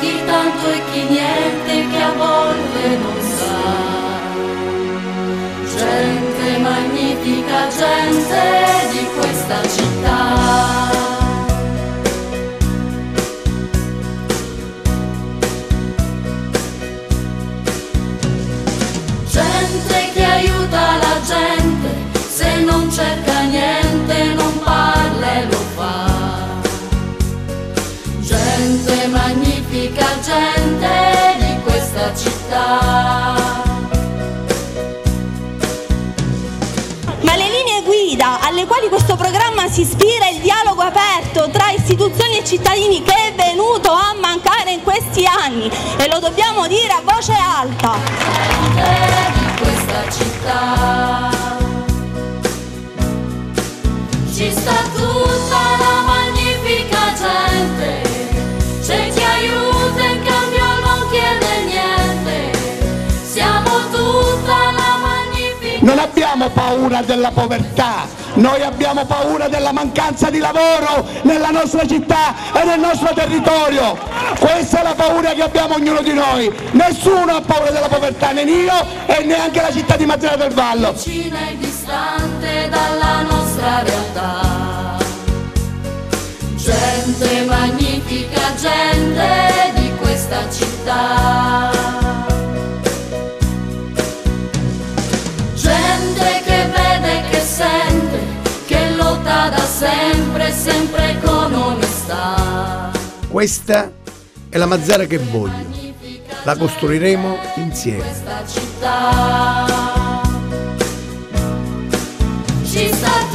chi tanto e chi niente che a volte non sa. Gente magnifica gente di questa città. Gente che aiuta la gente, se non cerca guida alle quali questo programma si ispira è il dialogo aperto tra istituzioni e cittadini che è venuto a mancare in questi anni e lo dobbiamo dire a voce alta. Città. Ci sta Non abbiamo paura della povertà, noi abbiamo paura della mancanza di lavoro nella nostra città e nel nostro territorio. Questa è la paura che abbiamo ognuno di noi. Nessuno ha paura della povertà, né io e neanche la città di Mazzara del Vallo. vicina e distante dalla nostra realtà. Gente magnifica, gente di questa città. Sempre, sempre con onestà. Questa è la Mazzara che voglio. La costruiremo insieme. questa città. Ci sta